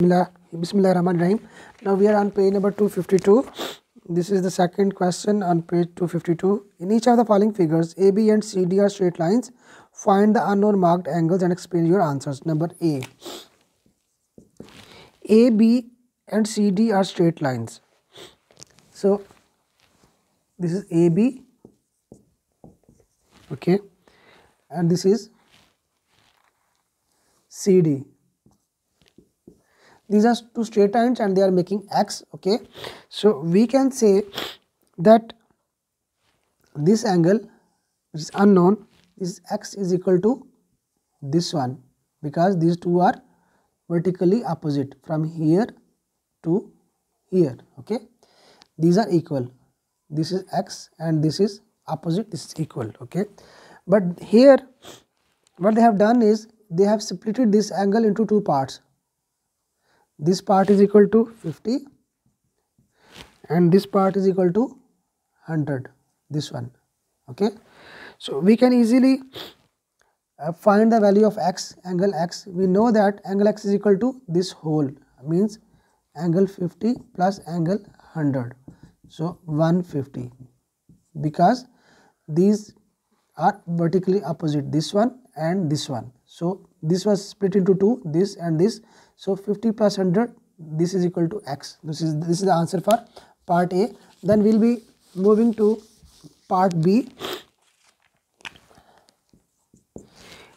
Bismillah Rahman Rahim. Now we are on page number 252. This is the second question on page 252. In each of the following figures, AB and CD are straight lines. Find the unknown marked angles and explain your answers. Number A. AB and CD are straight lines. So this is AB, okay, and this is CD these are two straight lines and they are making x okay? So we can say that this angle which is unknown is x is equal to this one because these two are vertically opposite from here to here okay? These are equal. This is x and this is opposite this is equal okay? But here what they have done is they have splitted this angle into two parts this part is equal to 50 and this part is equal to 100 this one okay? So we can easily uh, find the value of x angle x. We know that angle x is equal to this whole means angle 50 plus angle 100 so 150 because these are vertically opposite this one and this one. So this was split into two this and this. So 50 plus 100 this is equal to x. This is this is the answer for part a. Then we'll be moving to part b.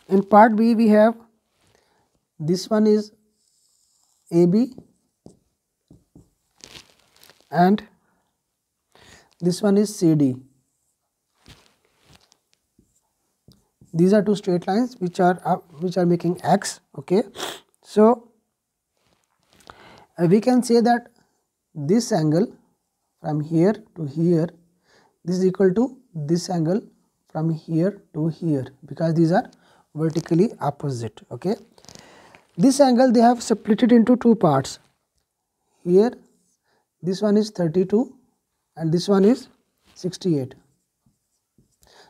In part b we have this one is ab and this one is cd these are two straight lines which are uh, which are making x okay? So uh, we can say that this angle from here to here this is equal to this angle from here to here because these are vertically opposite okay? This angle they have split it into two parts. Here this one is 32 and this one is 68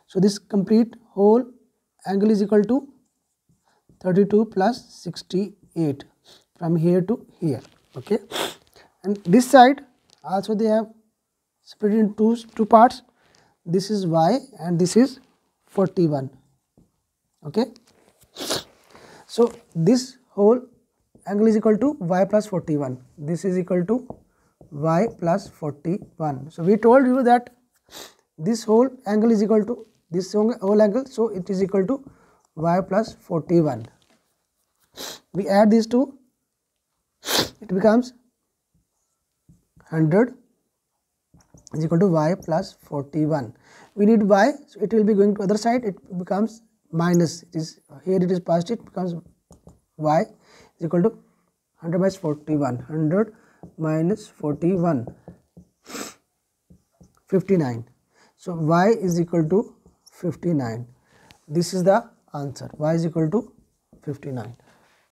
so this complete whole angle is equal to 32 plus 68 from here to here okay? And this side also they have split in two two parts. This is y and this is 41 okay? So this whole angle is equal to y plus 41 this is equal to y plus 41 so we told you that this whole angle is equal to this whole angle so it is equal to y plus 41 we add these two it becomes 100 is equal to y plus 41 we need y so it will be going to other side it becomes minus it is here it is positive it becomes y is equal to 100 minus 41 100 minus 41 59 so y is equal to 59 this is the answer. Y is equal to 59